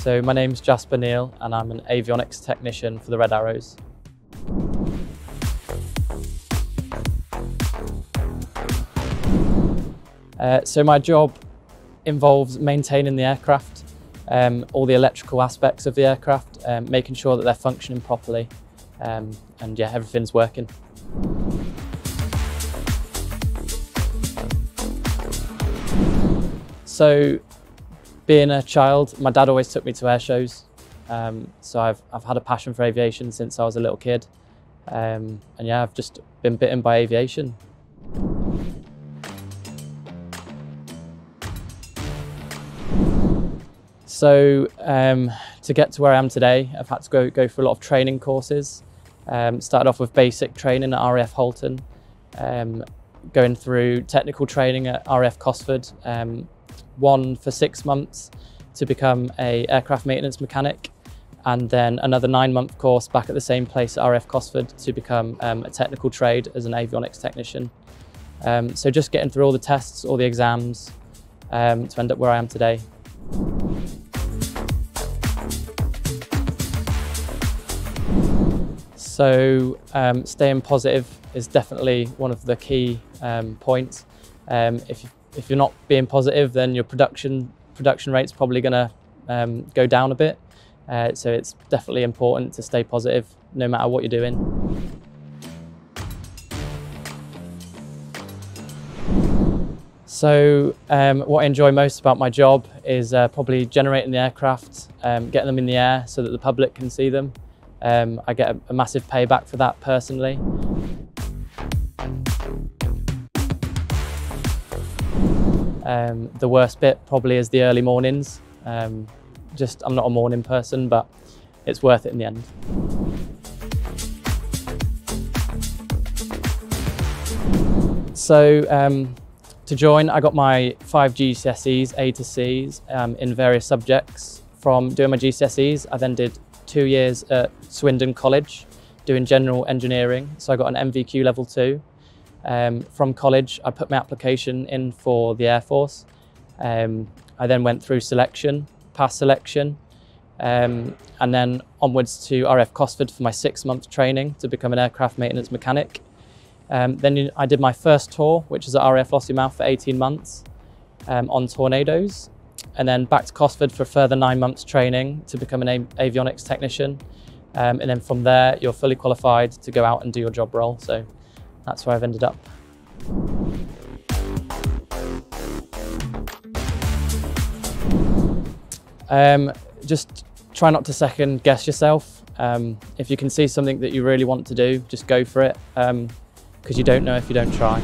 So my name's Jasper Neal and I'm an avionics technician for the Red Arrows. Uh, so my job involves maintaining the aircraft, um, all the electrical aspects of the aircraft, um, making sure that they're functioning properly um, and yeah, everything's working. So being a child, my dad always took me to air shows. Um, so I've, I've had a passion for aviation since I was a little kid. Um, and yeah, I've just been bitten by aviation. So um, to get to where I am today, I've had to go, go through a lot of training courses. Um, started off with basic training at RAF Halton, um, going through technical training at RAF Cosford, um, one for six months to become a aircraft maintenance mechanic, and then another nine month course back at the same place at RAF Cosford to become um, a technical trade as an avionics technician. Um, so just getting through all the tests, all the exams um, to end up where I am today. So um, staying positive is definitely one of the key um, points. Um, if, you, if you're not being positive, then your production production rate's probably going to um, go down a bit. Uh, so it's definitely important to stay positive no matter what you're doing. So um, what I enjoy most about my job is uh, probably generating the aircraft, um, getting them in the air so that the public can see them. Um, I get a, a massive payback for that personally. Um, the worst bit probably is the early mornings. Um, just I'm not a morning person, but it's worth it in the end. So um, to join, I got my five GCSEs, A to Cs, um, in various subjects. From doing my GCSEs, I then did two years at Swindon College doing general engineering. So I got an NVQ level two. Um, from college, I put my application in for the Air Force. Um, I then went through selection, passed selection, um, and then onwards to RF Cosford for my six month training to become an aircraft maintenance mechanic. Um, then I did my first tour, which is at RAF Lossiemouth for 18 months um, on Tornados and then back to Cosford for a further nine months training to become an avionics technician. Um, and then from there, you're fully qualified to go out and do your job role. So that's where I've ended up. Um, just try not to second guess yourself. Um, if you can see something that you really want to do, just go for it because um, you don't know if you don't try.